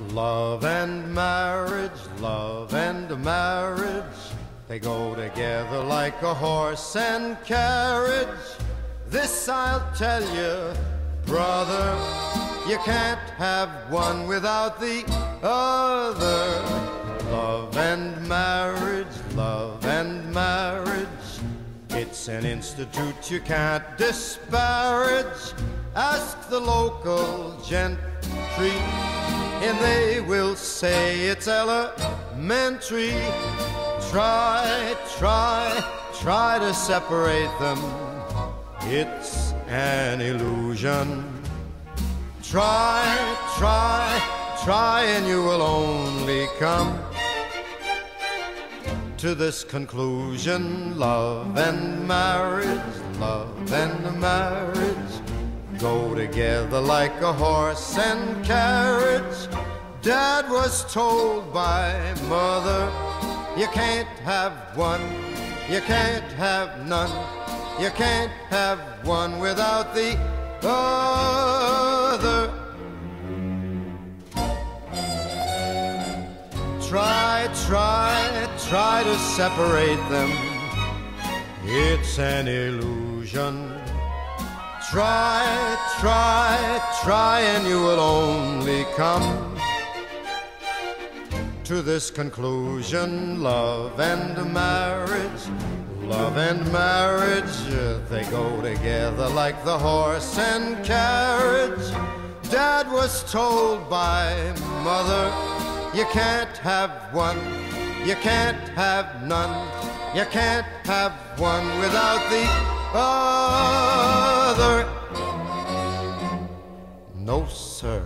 Love and marriage, love and marriage, they go together like a horse and carriage. This I'll tell you, brother, you can't have one without the other. Love and marriage, love and marriage, it's an institute you can't disparage. Ask the local gentry and they will say it's elementary. Try, try, try to separate them. It's an illusion. Try, try, try, and you will only come to this conclusion. Love and marriage, love and marriage go together like a horse and carriage. Dad was told by mother, you can't have one, you can't have none, you can't have one without the other. Try, try, try to separate them. It's an illusion. Try, try, try, and you will only come to this conclusion love and marriage, love and marriage, they go together like the horse and carriage. Dad was told by mother, you can't have one, you can't have none, you can't have one without the other. No, sir.